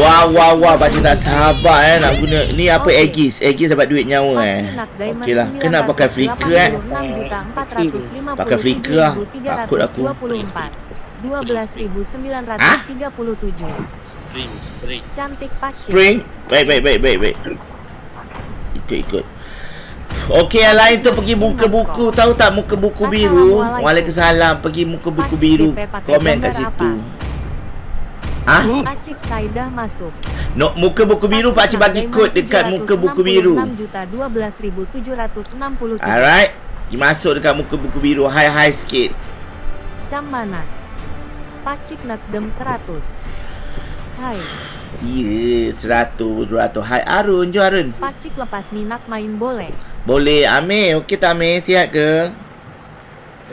Wah wah wah Pakcik tak sabar eh Nak guna. Ni apa. Aegis? Aegis dapat duit nyawa eh. Okey lah. Kena pakai flicker eh. Pakai flicker lah. Takut aku. 12.937 Spring, spring. Cantik pakcik Spring? Baik baik baik baik baik Ikut ikut Okey yang lain tu pergi muka buku. Tahu tak muka buku biru? Waalaikumsalam. Pergi muka buku biru. Komen kat situ Ah? Pakcik Saidah masuk No, muka buku biru Pak Cik bagi kod dekat muka buku biru. 6.12.763 Alright. Dia masuk dekat muka buku biru. High-high sikit. Jam mana? Pakcik Nakdem 100 Hai Ya, seratus, seratus. Hai Arun, jom Arun. Pakcik lepas ni nak main boleh Boleh, Amir. Okey tak Amir? Sihat ke?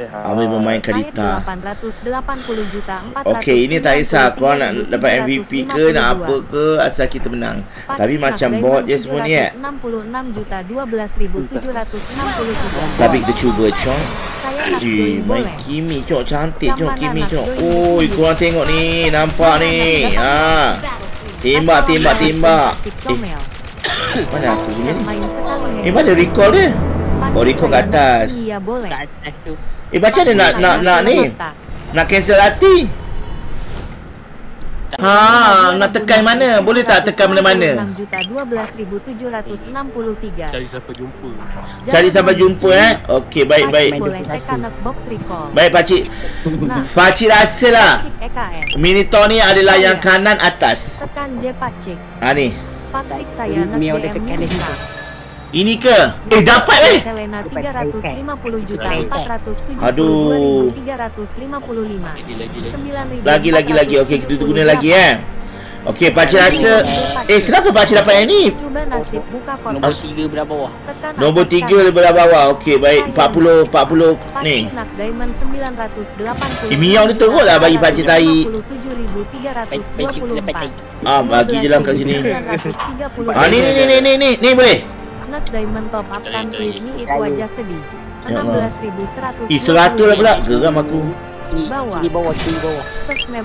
Amir bermain Raid kadita. 880 juta 400 Okey, ini tak kisah. Korang nak dapat MVP ke, nak apa ke, asal kita menang. Tapi macam bot je semua ni eh. 66 juta 12.763 Tapi kita cuba, cok. Saya nak Eh, main Kimi, cok. Cantik, cok. Kimi, cok. Oi, Kimi? korang tengok ni. Nampak ni. Ha. Tembak, tembak, tembak. Eh, mana aku punya ni? Eh, mana recall dia? Oh, recall kat atas. Iya boleh Kat atas tu. Eh, macam mana nak, nak, nak ni? Nak cancel hati? Ha, nak tekan mana? Boleh tak tekan mana-mana? 6 juta 12.763 Cari siapa jumpa. Cari sampai jumpa eh. Okey, baik baik. Boleh tekan nak box recall Baik pakcik. Nah Pakcik rasalah Pakcik EKN Minitor ni adalah yang kanan atas. Tekan J Pakcik Ha ni. Pakcik saya nak Mio dia DM dia Ini ke? Eh dapat eh. Selena 350 juta 472 Aduh. 355 Lagi, lagi, lagi. 9.000 Lagi lagi lagi. Okey, kita guna lagi eh. Okey, pakcik rasa Eh, kenapa pakcik dapat yang ni? Coba nasib buka Nombor kotak tiga belah bawah. Nombor atas 3 di belah bawah. Okey, baik. 40 40 ni. Nak diamond 980 Eh, Miau ni teruk lah bagi pakcik tai. 57.324 Ah, bagi je lah kat sini. 930 Ah, ni ni ni ni ni, ni boleh. Nak diamond top up kan please ni itu aja sedih Ya Allah. 16.100 Eh, 100 lah pula. Geram aku. Kiri, Bawah. kiri bawah, kiri bawah.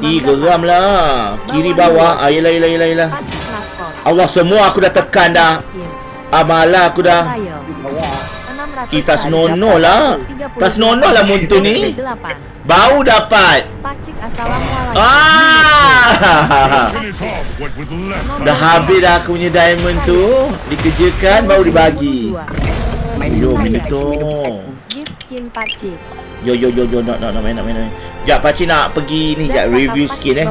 Ih, geram lah. Kiri bawah. Ah, yelah, yelah, yelah, yelah. Pakcik nakal. Allah semua aku dah tekan dah. Amalah aku dah. Trial. Bawah. 600 Eh, tak senonoh lah. Tak senonoh lah muntu ni. Baru dapat. Pacik assalamualaikum. Ah! Nomor Dah habis dah aku punya diamond tu. Dikerjakan baru dibagi. Yo, skin pacik. Yo, yo, yo, yo. Nak, nak, nak main, nak main, nak main. Sekejap, Pakcik nak pergi ni. Sekejap, review sikit eh.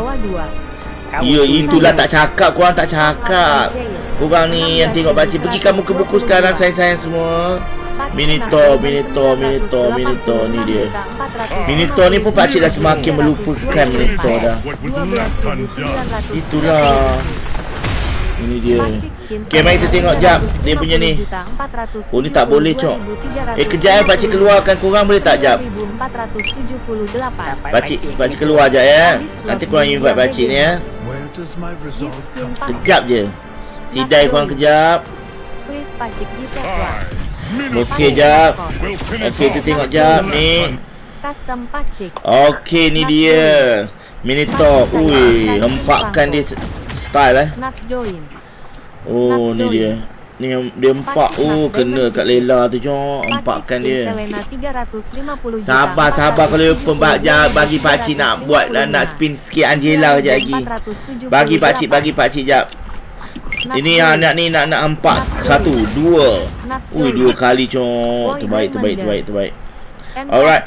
Ya, tu itulah tak cakap. Korang tak cakap. Korang ni yang tengok pakcik. Pergi kamu ke buku sekarang, sayang-sayang semua. Minito, Minito, Minito, Minito. Ni dia. Minito ni pun pakcik dah semakin melupakan Minito dah. Itulah. Ini dia. Okay, mari kita tengok jap dia punya ni. Oh, ni tak boleh, Cok. Eh, kejap eh pakcik keluarkan korang boleh tak jap? 1478. Pakcik, pakcik keluar jap ya. Nanti korang invite pakcik ni ya. Sekejap je. Sidai korang kejap. Please tag Okey jap. Okey, kita off tengok jap ni. Okey, ni dia. Minitor. Ui, hempakkan dia style eh. Oh, ni dia. Ni dia empak. Oh, kena kat Lela tu, Cok. Empakkan dia. Selena 350 juta. Sabar, sabar kalau pembajak bagi pakcik nak buat nak spin sikit Angela kejap lagi. Bagi pakcik, bagi pakcik jap. Ini yang nak ni nak nak empat. Satu, dua. Ui, dua kali, Cok. Terbaik, terbaik, terbaik, terbaik. Alright.